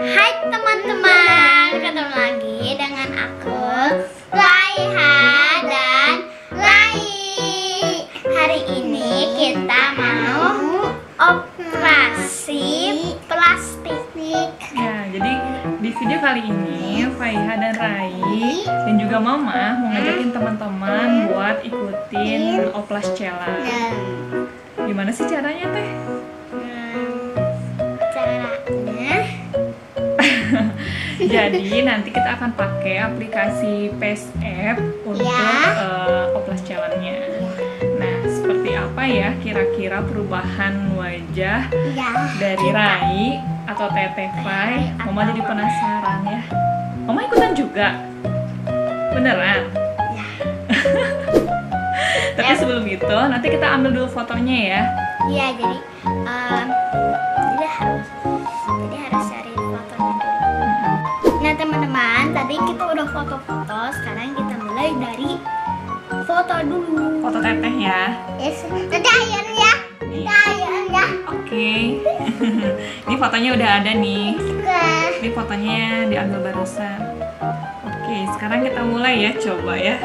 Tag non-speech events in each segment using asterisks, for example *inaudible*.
Hai teman-teman, ketemu lagi dengan aku Laiha dan Lai. Hari ini kita mau operasi plastik. Ya, jadi di video kali ini Faiha dan Rai dan juga Mama mau ngajakin teman-teman buat ikutin Oplas Challenge. Dan Gimana sih caranya teh? Jadi nanti kita akan pakai aplikasi Pace App untuk Ya. eh, Oplas Challenge-nya. Nah, seperti apa ya kira-kira perubahan wajah ya dari Rai atau Teteh Fai? Mama jadi penasaran ya. Mama ikutan juga? Beneran? Ya. *laughs* Tapi sebelum itu, nanti kita ambil dulu fotonya ya. Iya, jadi em, jadi harus kita udah foto-foto, sekarang kita mulai dari foto dulu. Foto Teteh ya. Yes. Nanti ayun ya, nanti ayun ya. Oke. *laughs* Ini fotonya udah ada nih. Ini fotonya diambil barusan. Oke, sekarang kita mulai ya, coba ya.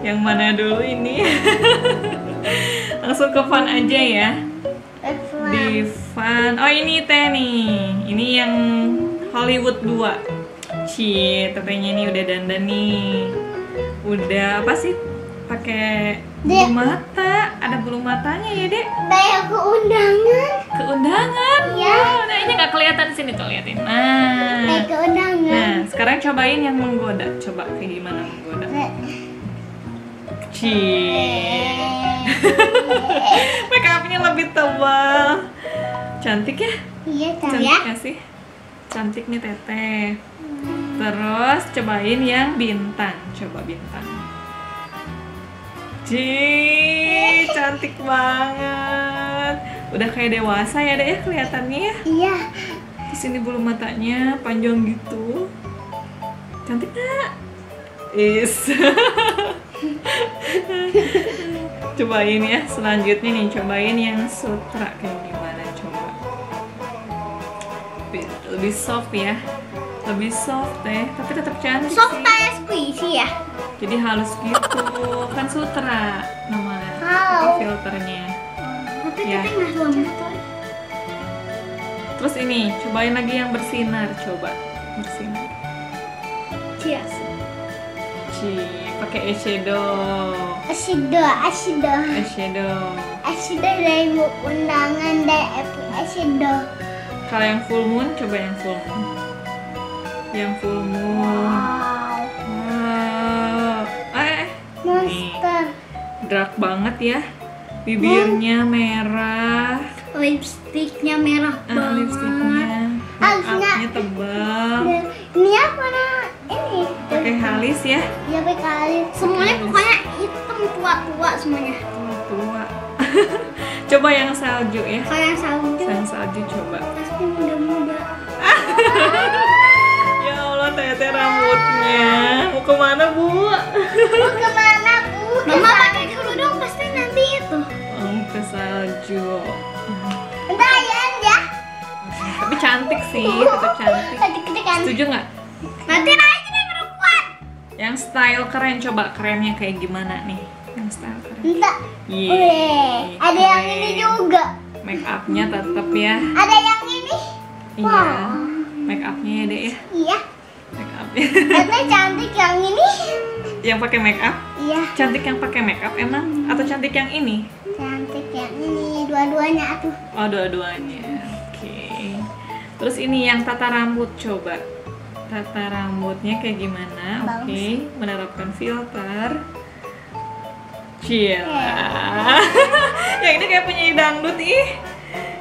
Yang mana dulu ini? *laughs* Langsung ke fun aja ya. Di fun. Oh, ini teh nih. Ini yang Hollywood 2. Cie, tetehnya ini udah dandan nih. Udah apa sih? Pakai bulu mata. Ada bulu matanya ya, Dek. Kayak keundangan. Keundangan. Iya. Wow, nah ini nggak kelihatan di sini tuh liatin. Nah. Kayak keundangan. Nah, sekarang cobain yang menggoda. Coba kayak gimana menggoda. Cie. *laughs* Make upnya lebih tebal. Cantik ya? Iya, kan Cantik ya. sih? Cantik nih teteh. Terus cobain yang bintang. Coba bintang. Cie, cantik banget. Udah kayak dewasa ya deh ya kelihatannya ya. Iya. Terus ini bulu matanya panjang gitu. Cantik gak? Is. *laughs* cobain ya selanjutnya nih cobain yang sutra kayak gimana coba. Lebih soft ya. Lebih soft deh, tapi tetap cantik sih. kayak squishy ya. Jadi halus gitu. Kan sutra namanya. Halo. Pakai filternya. Tapi Ya. nggak. Terus ini, cobain lagi yang bersinar, coba. Bersinar. Cheers. Ci, pakai eyeshadow. Asido, asido. Eyeshadow. Asido dari undangan dari Asido. Kalau yang full moon, coba yang full moon. Yang full moon. Wow. Wow. Eh, Monster. dark banget ya. Bibirnya merah. Lipstiknya merah Ah, banget. lipstiknya. Make-upnya tebal. Dan ini apa nah? Ini. Pakai halis ya. Ya kali. Semuanya pokoknya hitam tua-tua semuanya. Tua. *laughs* coba yang salju ya. Kayak yang salju. Yang salju coba. Ya Allah, teteh rambutnya. Mau ke mana, Bu? Mau ke mana bu? Mama pakai kerudung pasti nanti itu. Mau ke salju. Entah ya ya. Tapi cantik sih, tetap cantik. Setuju nggak? Nanti aja nih perempuan. Yang style keren, coba kerennya kayak gimana nih? Yang style keren. Entah. Yeay, Weh, ada yang ini juga. Make upnya tetap ya. Ada yang ini. Iya. Make upnya ya deh ya. Katanya cantik yang ini. yang pakai make up? Iya. Cantik yang pakai make up emang? Atau cantik yang ini? Cantik yang ini. Dua-duanya atuh. Oh, dua-duanya. Oke. Terus ini yang tata rambut coba. Tata rambutnya kayak gimana? Oke, menerapkan filter. Cila. *laughs* yang ini kayak penyanyi dangdut ih.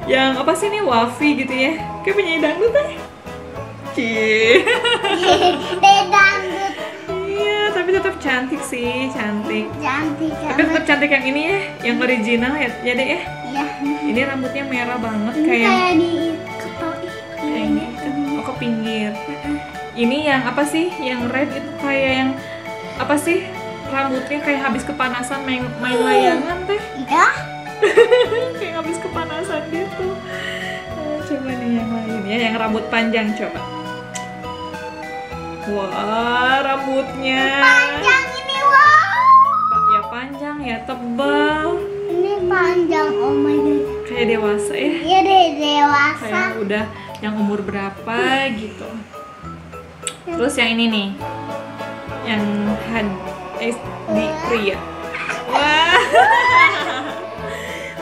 Yang apa sih ini Wafi gitu ya? Kayak penyanyi dangdut eh. *laughs* Dedangdut. Iya, tapi tetap cantik sih, cantik. Cantik Tapi tetap cantik yang ini ya, yang original ya, ya deh ya. Iya. Ini rambutnya merah banget Ini kayak kayak di kepala kayak ini. Oh ke pinggir. Ini yang apa sih? Yang red itu kayak yang apa sih? Rambutnya kayak habis kepanasan main main layangan teh. Iya. *laughs* kayak habis kepanasan gitu. Eh, coba nih yang lain ya yang rambut panjang coba Wah, rambutnya. Panjang ini wow. Ya panjang ya tebal. Ini panjang oh my god. Kayak dewasa ya. Iya deh dewasa. Kayak udah yang umur berapa gitu. Terus yang ini nih. Yang had SD pria. Wah. *laughs*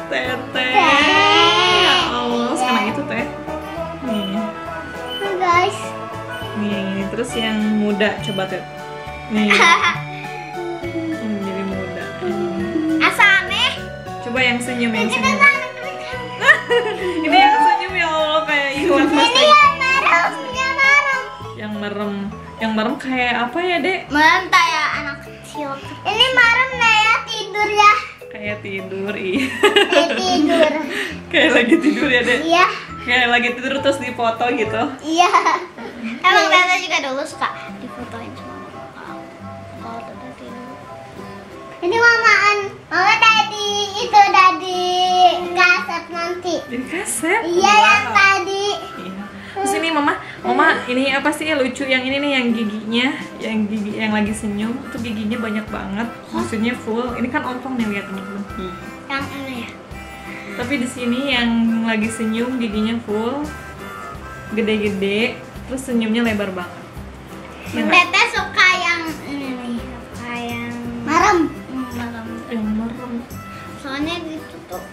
Teteh. Ya Allah, sekarang itu teh. Terus yang muda coba teh. Nih. *laughs* Hmm, jadi muda. Asa aneh. Coba yang senyum yang senyum. *laughs* Ini yang senyum ya Allah kayak iklan Ini pasti. yang merem, yang merem. Yang merem. Yang merem kayak apa ya, Dek? Merem kayak anak kecil. Ini merem nih ya tidur ya. Kayak tidur, iya. Eh tidur. *laughs* kayak lagi tidur ya, Dek. Iya, Kayak lagi tidur terus dipoto gitu. iya. Emang Tata juga dulu suka difotoin sama mama kalau Tata tidur. Ini mamaan, mama tadi itu tadi kaset nanti. Jadi kaset. Iya yang Wow. tadi. Iya. Terus ini mama, mama ini apa sih lucu yang ini nih yang giginya, yang gigi yang lagi senyum itu giginya banyak banget, maksudnya full. Ini kan ompong nih lihat teman-teman. Ih. Yang ini ya. Tapi di sini yang lagi senyum giginya full, gede-gede, terus senyumnya lebar banget. Ya nggak? Tete suka yang ini nih, suka yang merem. Merem. Yang merem. Soalnya gitu tuh.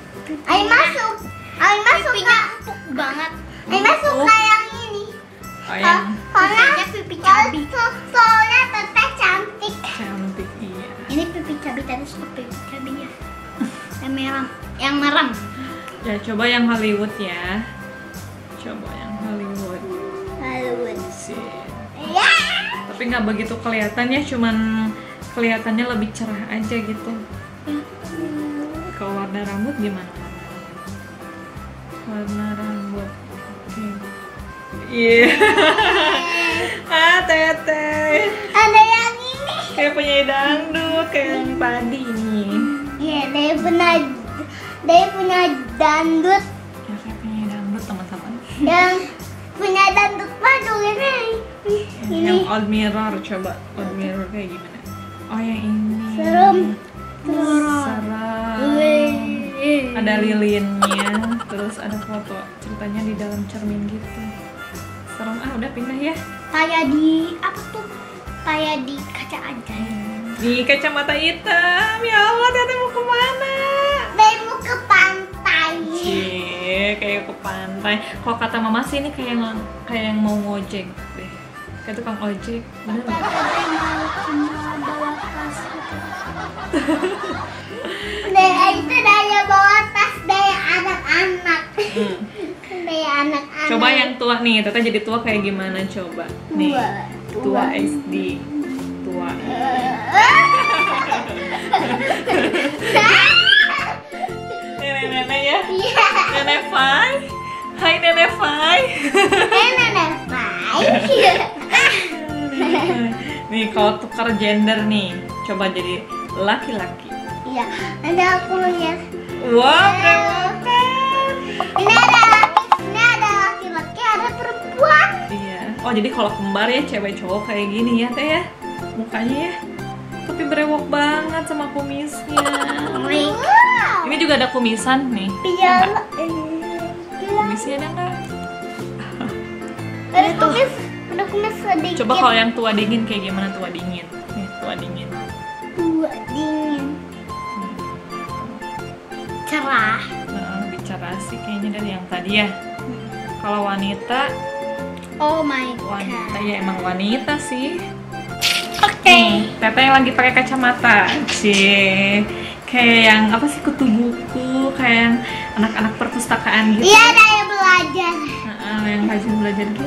Ayo masuk. Ayo masuk. Pipinya empuk banget. Ayo masuk Oh. kayak yang ini. Oh, yang Soalnya pipi cabi. Soalnya teteh cantik. cantik iya. Ini pipi cabi tadi suka pipi cabinya. Yang merem. Yang merem. Ya coba yang Hollywood ya. Coba yang Tapi nggak begitu kelihatan ya, cuman kelihatannya lebih cerah aja gitu. Kalau warna rambut gimana? Warna rambut. Oke. Iya. *laughs* ah, teteh. Ada yang ini. Kayak penyanyi dangdut, kayak yang tadi nih. Iya, dia punya dia punya dandut Ya kayak penyanyi dangdut teman-teman. yang punya dandut padu ini. Yang Ini old mirror coba old mirror kayak gimana? Oh yang ini. serem. Serem. Ada lilinnya, terus ada foto ceritanya di dalam cermin gitu. Serem ah udah pindah ya. Kayak di apa tuh? Kayak di kaca aja. Di kacamata hitam, ya Allah tete mau ke mana? Dia mau ke pantai. Cie, kayak ke pantai. Kalau kata mama sih ini kayak ng- kayak yang mau ngojek deh. Kayak tukang ojek, bener nggak? Tete mau cuma bawa tas gitu. *laughs* Itu daya bawa tas daya anak-anak. Hmm. Daya anak-anak. Coba yang tua nih, Tete jadi tua kayak gimana coba? Nih, Tua. tua *laughs* SD. Tua. Nenek-nenek ya. Iya. Nenek Fai. Hai Nenek Fai. Eh, nenek baik. *laughs* *laughs* nih kalau tukar gender nih, coba jadi laki-laki. Iya, ada aku lihat. Wow, berewokan. Ini ada laki, ini ada laki-laki, ada perempuan. Iya. Oh jadi kalau kembar ya cewek cowok kayak gini ya teh ya mukanya ya. Tapi berewok banget sama kumisnya. Wow. Ini juga ada kumisan nih. Piala. Kumisnya ada nggak? Ada kumis, sedikit. Coba kalau yang tua dingin kayak gimana tua dingin? Nih tua dingin. Dua dingin. Cerah. Nah, lebih cerah sih kayaknya dari yang tadi ya. Kalau wanita, Oh my wanita ya emang wanita sih. Oke. Nih, Teteh lagi pakai kacamata. Cie. Kayak yang apa sih kutu buku, kayak yang anak-anak perpustakaan gitu. Iya, daya belajar. Nah, yang rajin belajar gitu.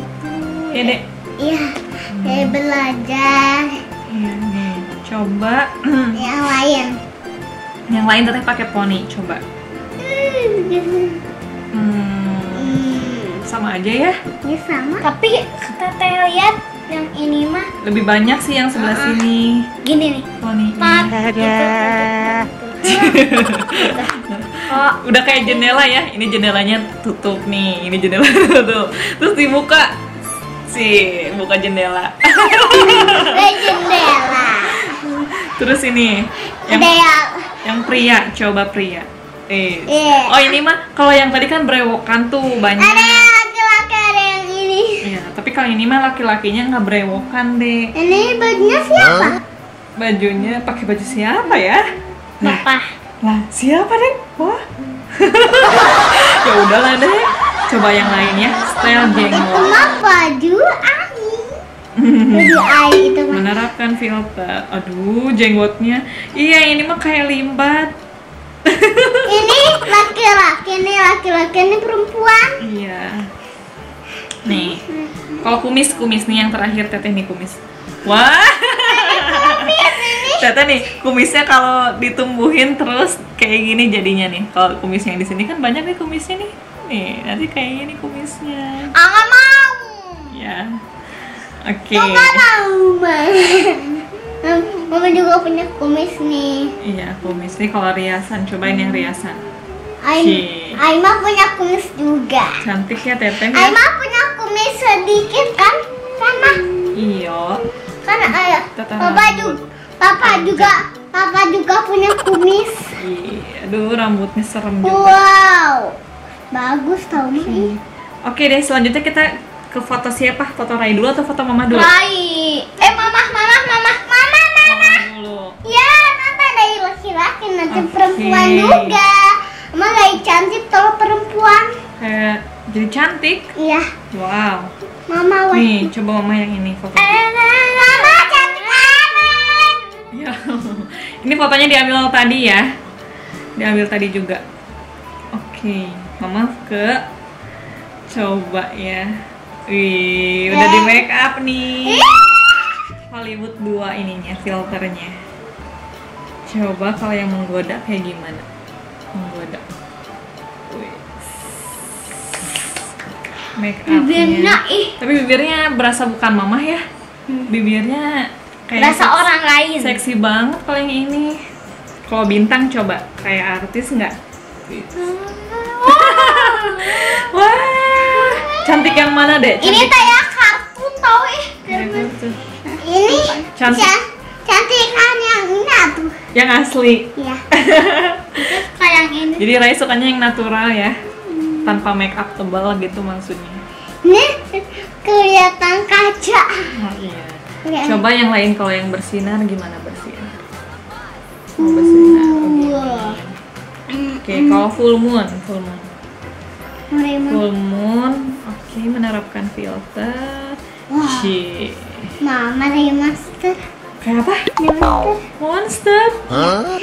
Ya, Dek. Iya, daya belajar. Iya, nih. Coba *clears throat* Yang lain. yang lain Teteh pakai poni, coba. Hmm, Hmm, sama aja ya. ini sama. Tapi teteh lihat yang ini mah Lebih banyak sih yang sebelah Ah. sini gini nih. poninya. Pat. Gitu. Oh, *laughs* Udah kayak jendela ya. Ini jendelanya tutup nih. Ini jendela *laughs* tutup. Terus dibuka sih buka jendela Ada jendela. terus ini yang yang pria coba pria eh Iya. oh ini mah kalau yang tadi kan brewokan tuh banyak ada yang laki-laki ada yang ini. Iya, tapi kalau ini mah laki-lakinya nggak brewokan deh. Ini bajunya siapa? Bajunya pakai baju siapa ya? Nah, Papa. lah siapa deh? Wah. *laughs* ya udahlah deh. Coba yang lain ya, style jenggot. Baju Ai. Baju *laughs* Ai itu mah. Menerapkan filter. Aduh, jenggotnya. Iya, ini mah kayak limbat. *laughs* Ini laki-laki, ini laki-laki, ini perempuan. Iya. Nih, kalau kumis kumis nih yang terakhir teteh nih kumis. Wah. Teteh nih kumisnya kalau ditumbuhin terus kayak gini jadinya nih. Kalau kumis yang di sini kan banyak nih kumisnya nih. Nih, nanti kayak gini kumisnya. Nggak mau. Ya. Oke. Mama mau, Ma. Mama juga punya kumis nih. Iya, kumis nih kalau riasan. Cobain yang riasan. Ai, Cih. Aima punya kumis juga. Cantik ya teteh ya. Aima punya kumis sedikit kan? Sama. Iya. Kan ayah. Tata Papa juga. Papa juga. Papa juga punya kumis. Iya. Aduh, rambutnya serem juga. Wow. Bagus tau nih. Oke deh, selanjutnya kita ke foto siapa? Foto Rai dulu atau foto Mama dulu? Rai. Eh mama, mama, mama, mama, mama. Mama dulu. Ya, nanti dari laki-laki, nanti Oke. perempuan juga. Emang gak cantik kalau perempuan? Kayak jadi cantik. Iya. Wow. Mama. Nih, coba Mama yang ini foto. Mama cantik banget. Ya. Ini fotonya diambil tadi ya. Diambil tadi juga. Oke, Mama ke coba ya. Wih, udah di make up nih. Hollywood 2 ininya filternya. Coba kalau yang menggoda kayak gimana? Menggoda. Wih. Make Bibirnya upnya. ih. Tapi bibirnya berasa bukan mamah ya. Bibirnya kayak Rasa orang lain. seksi banget kalau yang ini. Kalau bintang coba kayak artis nggak? Wah, cantik yang mana deh? Ini kayak kartun tau ih. gitu. Ini Cantik. can- cantikan yang ini tuh. Yang asli. Iya. Itu *laughs* kayak yang ini. Jadi Rai sukanya yang natural ya, tanpa make up tebal gitu maksudnya. Ini kelihatan kaca. Oh iya. Kelihatan- Coba yang lain kalau yang bersinar gimana bersinar? Oh, bersinar. Oh, Oke, kalau full moon, full moon. Full moon, oke menerapkan filter. Wah. Cie. Mama dari master. Kayak apa? Monster. Mama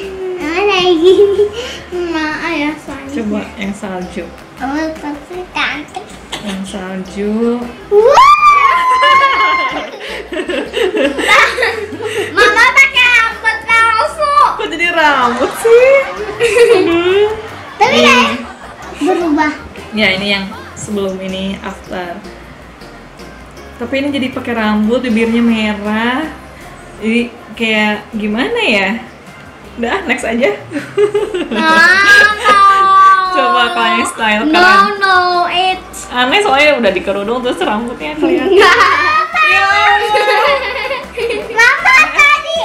kayak gini. Mama ayah soalnya. Coba yang salju. Oh, pasti cantik. Yang salju. *laughs* Mama pakai rambut palsu. Kok jadi rambut sih? Tapi Nih. kayak berubah. Ya ini yang sebelum ini after. Tapi ini jadi pakai rambut, bibirnya merah. Jadi kayak gimana ya? Udah, next aja. no. Coba kalau yang style No, keren. no, it's Aneh soalnya udah dikerudung terus rambutnya kelihatan. Ya Mama tadi.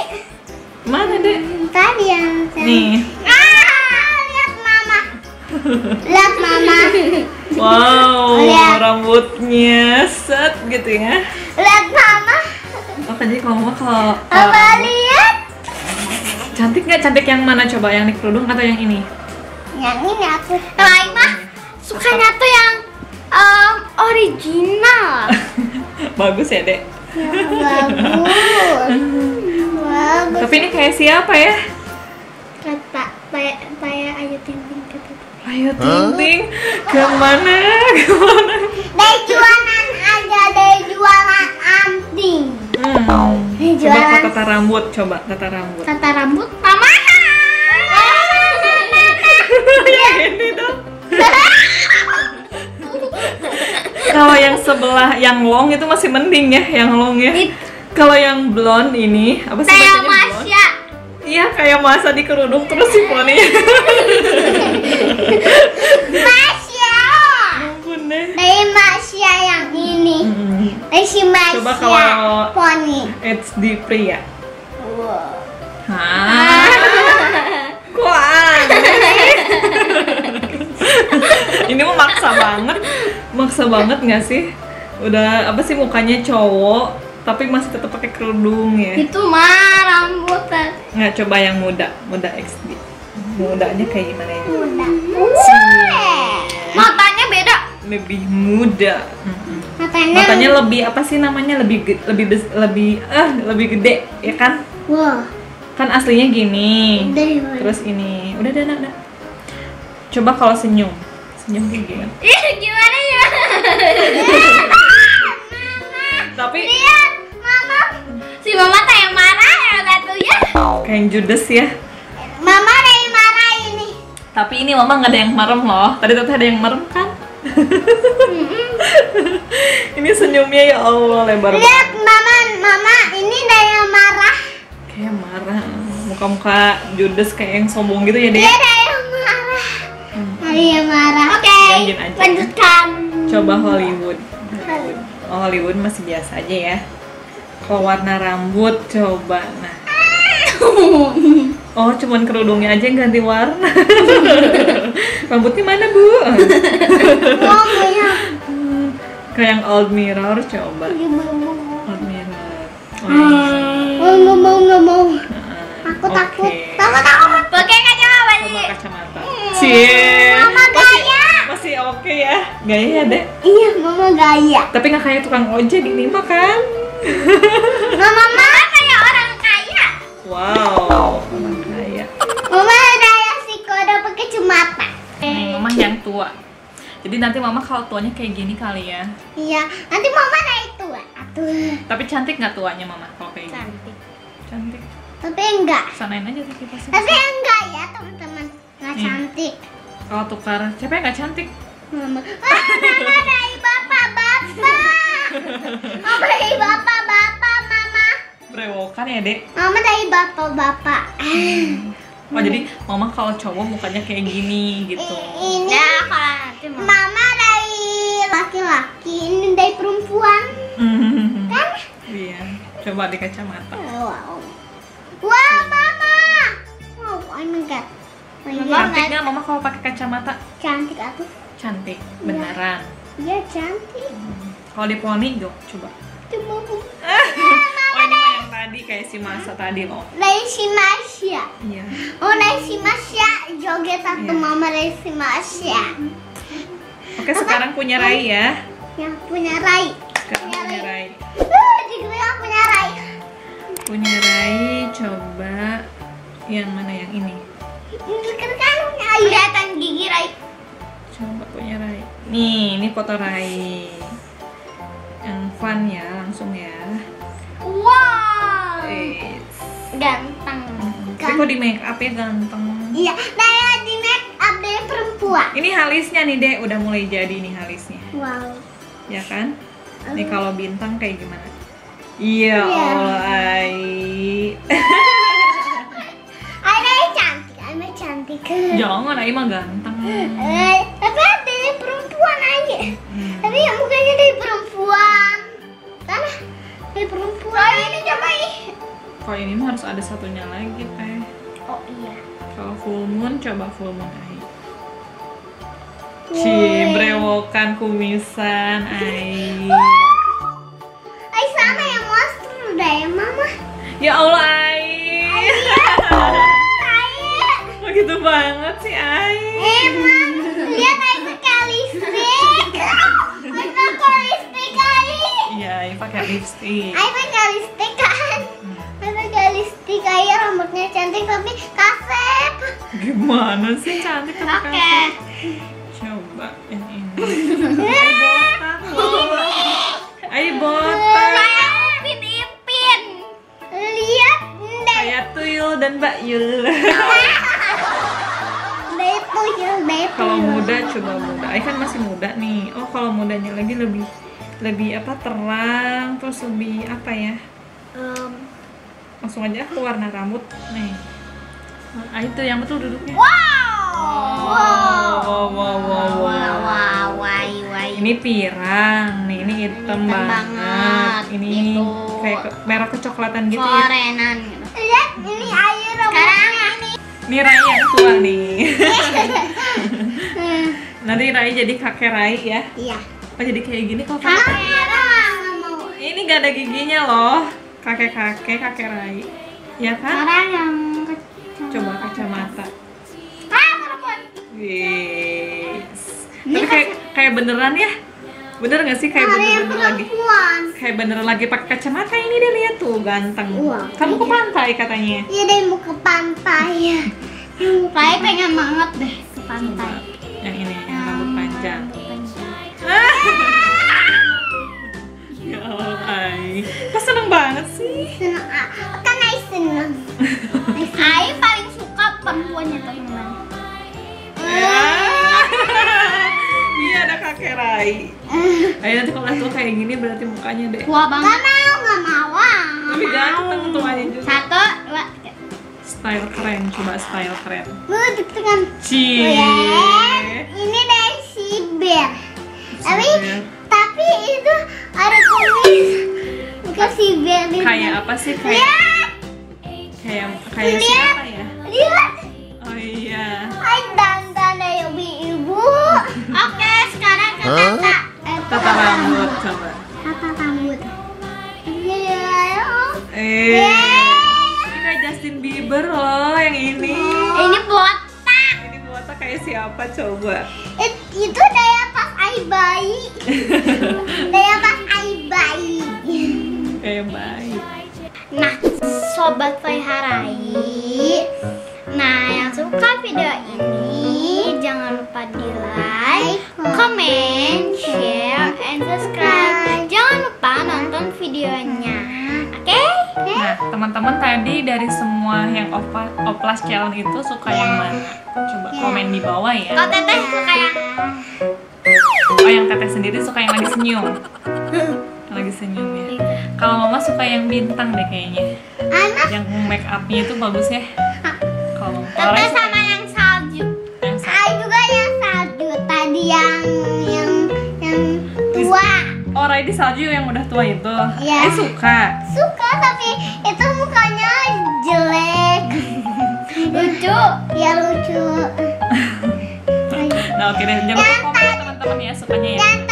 Mana deh? Tadi yang Nih. Lihat mama. Wow, Lihat. rambutnya set gitu ya. Lihat mama. Oke, jadi kalau mama kalau Apa kalau- lihat? cantik nggak cantik yang mana coba yang di kerudung atau yang ini? Yang ini aku. Laima sukanya tuh yang um, original. *laughs* Bagus ya dek. Ya, bagus. Bagus. *laughs* Tapi ini kayak siapa ya? Kata kayak kayak Ayu kata. Ayo ting ting ke mana ke mana? Dari jualan aja dari jualan anting. Hmm. Ini Coba jualan. kok tata rambut, coba tata rambut. Kata rambut mama. Yang ini dong. Kalau yang sebelah yang long itu masih mending ya, yang long ya. Kalau yang blonde ini apa sih Kayak? Masya. Iya kayak masa di kerudung terus si poninya. *laughs* Masya. Ampun deh. Dari Masya yang ini. Hmm. Dari Daisy Masya. Coba kalau- poni. HD pria. Wow. Hah? Kok aneh? Ini mah maksa banget. Maksa banget nggak sih? Udah apa sih mukanya cowok tapi masih tetap pakai kerudung ya? Itu mah rambutan. Nggak coba yang muda, muda XD. Mudanya kayak gimana ya? Muda. Matanya beda. Lebih muda. Matanya. Matanya lebih apa sih namanya? Lebih lebih lebih ah lebih gede ya kan? Wah. Kan aslinya gini. Terus ini, udah udah udah. Coba kalau senyum, senyum kayak gimana? Ih, gimana ya? *laughs* Tapi Lihat, Mama. Si Mama kayak marah ya satunya. kayak yang judes ya. Mama. Tapi ini mama nggak ada yang merem loh. Tadi tadi ada yang merem kan? ini senyumnya ya Allah lebar banget. Lihat, Mama, Mama, ini dari yang marah. Kayak marah. Muka-muka judes kayak yang sombong gitu ya Dia deh. dari yang marah. Hmm. Dari yang marah. Oke, Lanjut aja. lanjutkan. Coba Hollywood. Oh, Hollywood masih biasa aja ya. Kalau warna rambut coba nah. *laughs* Oh, cuman kerudungnya aja yang ganti warna. *laughs* Rambutnya mana, Bu? Oh, punya. Hmm, Kayak yang Old Mirror coba. Old Mirror. Oh, ini. Oh, nggak mau, nggak mau. Nah, Aku takut. Takut, takut. Pakai kacamata Coba kacamata. Cie. Mama gaya. Masih oke ya. Gaya ya, Dek. Iya, Mama gaya. Tapi nggak kayak tukang ojek ini mah kan? Mama, Mama kayak orang kaya. Wow, Jadi nanti mama kalau tuanya kayak gini kali ya. Iya, nanti Mama dari tua. Atuh. Tapi cantik nggak tuanya mama kalau kayak gini? Cantik. Cantik. Tapi enggak. Sanain aja tuh kita sih. Tapi enggak ya, teman-teman. Enggak Hmm. cantik. Kalau tukar, siapa yang nggak cantik? Mama. Wah, Mama dari bapak-bapak. Mama dari bapak-bapak, Mama. Brewokan ya dek. Mama dari bapak-bapak. Oh jadi mama kalau cowok mukanya kayak gini gitu. Ini Mama dari laki-laki, ini dari perempuan. Kan? Iya. Coba di kacamata. Wow. Wow, Mama. Wow, oh my god. Oh, iya. Cantik nggak mama kalau pakai kacamata? Cantik aku. Cantik, beneran. Iya, cantik. Kalau di poni dong, coba. Cuma *laughs* Oh ini mah yang tadi kayak si masa tadi loh. dari si Masya. Iya. Oh, dari si Masya. Joget satu Iya. mama dari si Masya. Oke sekarang punya Rai ya. Yang punya Rai. Sekarang punya Rai. Uh, dibilang punya Rai. Punya Rai coba yang mana yang ini? Ini kan kelihatan gigi Rai. Coba punya Rai. Nih, ini foto Rai. Yang fun ya, langsung ya. Wow. Ganteng. Tapi kok di make up ya ganteng. Iya, up perempuan. Ini halisnya nih dek, udah mulai jadi nih halisnya, Wow. ya kan? Nih kalau bintang kayak gimana? Iya, Iya. Allah, Ai. Ada yang cantik, ada yang cantik. Jangan, Ai mah ganteng. Eh, tapi ada dari perempuan aja. Hmm. Tapi yang mukanya dari perempuan. Kan? Dari perempuan. Oh, ini coba. Kalau ini mah harus ada satunya lagi teh. Oh iya. Kalau full moon, coba full moon Ai. Woi. Ci, brewokan kumisan, Ai. Ay, sama yang monster udah ya, Mama. Ya Allah, Ai. Saya. *laughs* Begitu banget sih, Ai. Emang lihat Ay pakai lipstick. Ay pakai lipstick Ay. Iya, Ai pakai lipstick. Ay pakai lipstick kan. Ay pakai lipstick Ay rambutnya cantik tapi kasep. Gimana sih cantik tapi Oke. Yang ini. Ai botak. Kayak Upin Ipin. Lihat deh. Kayak tuyul dan Mbak Yul. Kalau muda coba muda. Ai kan masih muda nih. Oh, kalau mudanya lagi lebih lebih apa terang terus lebih apa ya? Em, Langsung aja ke warna rambut nih. Ah, itu yang betul duduknya. wow. Wow, wow, wow, wow. Wow, wow, wai, wai. Ini pirang, nih ini hitam, Hitam banget. banget. Ini Gitu. kayak merah kecoklatan gitu ya. Korenan gitu. Lihat ini air Sekarang ini. Ini Rai yang tua nih. *laughs* Nanti Rai jadi kakek Rai ya. Iya. Apa jadi kayak gini kok kakek? Ini gak ada giginya loh. Kakek-kakek, kakek Rai. Ya kan? Sekarang yang kecil. Coba kacamata. Yes. Tapi kayak kayak beneran ya? Bener gak sih kayak bener-bener lagi? Kayak beneran lagi pakai kacamata ini dia lihat tuh ganteng. Wah, Kamu ke iya. pantai katanya. Iya deh mau ke pantai. Saya pengen banget deh ke pantai. Yang ini yang rambut panjang. Ya Allah, Ai. Kok seneng banget sih? Senang, ah, kan Ai senang. *laughs* Ai paling suka perempuannya teman-teman. Iya ada kakek Rai. Ayo nanti kalau tua kayak gini berarti mukanya deh. Tua banget. Gak mau, gak mau. Tapi ganteng tuh aja juga. Satu, dua. Style keren, coba style keren. Gue deg-degan. Cie. Ya, ini dari Siber. Tapi, tapi itu ada kumis. Bukan itu. Kayak apa sih? Kayak kayak kayak siapa ya? lihat. Tata. Tata rambut coba. Tata rambut. Iya. Eh. Ini kayak Justin Bieber loh yang ini. Ini botak. Ini buatnya kayak siapa coba? It- itu daya pas ai bayi. *laughs* daya pas ai bayi. Kayak baik. Nah, sobat Faiharai. Nah, yang suka video ini jangan lupa di like, comment, share, and subscribe. Jangan lupa nonton videonya. Oke? Nah, teman-teman tadi dari semua yang Opla- Oplas Challenge itu suka yang mana? Coba komen di bawah ya. Kau teteh suka yang Oh, yang teteh sendiri suka yang lagi senyum. Lagi senyum ya. Kalau mama suka yang bintang deh kayaknya. anak Yang make upnya itu bagus ya. Kalau kalau teteh Di salju yang udah tua itu. Iya. Eh suka. Suka tapi itu mukanya jelek. *laughs* lucu. Ya lucu. Nah, oke deh. Jangan lupa komen ya teman-teman ya sukanya ya.